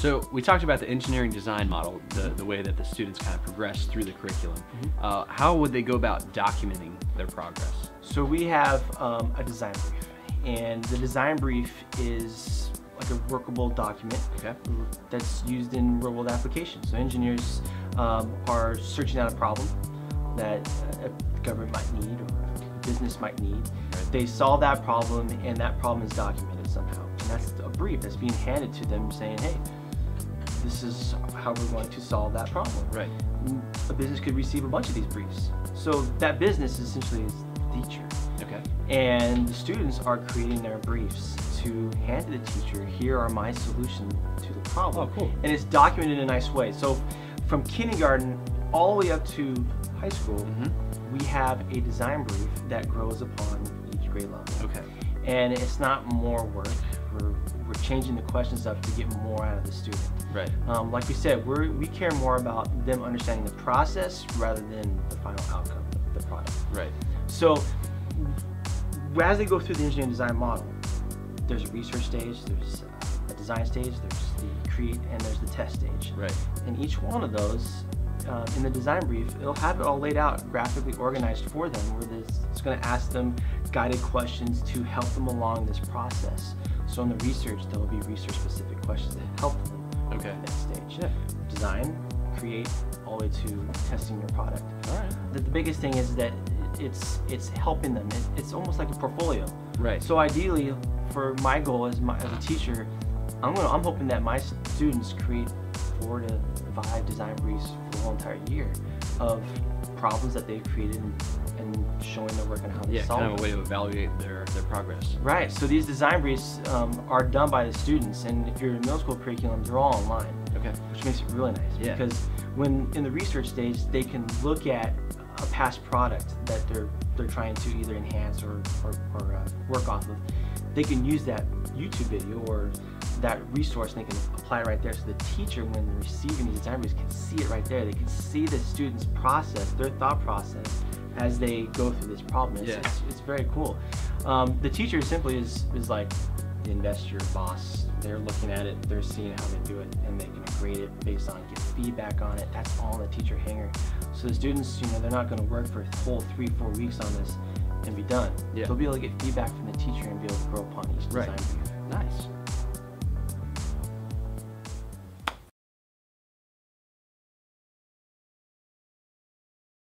So we talked about the engineering design model, the, the way that the students kind of progress through the curriculum. Mm-hmm. Uh, how would they go about documenting their progress? So we have um, a design brief, and the design brief is like a workable document Okay. that's used in real world applications. So engineers um, are searching out a problem that a government might need or a business might need. Right. They solve that problem, and that problem is documented somehow. And that's a brief that's being handed to them saying, hey, this is how we're going to solve that problem. Right. A business could receive a bunch of these briefs. So that business essentially is the teacher. Okay. And the students are creating their briefs to hand to the teacher, here are my solution to the problem. Oh, cool. And it's documented in a nice way. So from kindergarten all the way up to high school, Mm-hmm. we have a design brief that grows upon each grade level. Okay. And it's not more work. We're, we're changing the questions up to get more out of the student. Right. Um, like we said, we're, we care more about them understanding the process rather than the final outcome, the product. Right. So as they go through the engineering design model, there's a research stage, there's a design stage, there's the create, and there's the test stage. Right. And each one of those, uh, in the design brief, it'll have it all laid out, graphically organized for them, where this, it's going to ask them guided questions to help them along this process. So in the research, there will be research-specific questions that help them Okay. at that stage. Yeah. Design, create, all the way to testing your product. All right. The, the biggest thing is that it's it's helping them. It, it's almost like a portfolio. Right. So ideally, for my goal as my as a teacher, I'm gonna I'm hoping that my students create four to five design briefs for the whole entire year of problems that they've created and, showing their work and how they yeah, solve kind of a way to evaluate their, their progress. Right. So these design briefs um, are done by the students, and if you're in middle school curriculum, they're all online Okay. which makes it really nice Yeah. because when in the research stage they can look at a past product that they're they're trying to either enhance or or, or uh, work off of they can use that youtube video or that resource and they can apply it right there so the teacher when receiving these design briefs can see it right there they can see the students process their thought process as they go through this problem. It's, Yeah. it's, it's very cool. Um, the teacher simply is is like the investor boss. They're looking at it they're seeing how they do it and they can grade it based on get feedback on it. That's all in the teacher hangar so the students you know they're not going to work for a whole three four weeks on this and be done. Yeah. they'll be able to get feedback from the teacher and be able to grow upon each design. Brief Nice.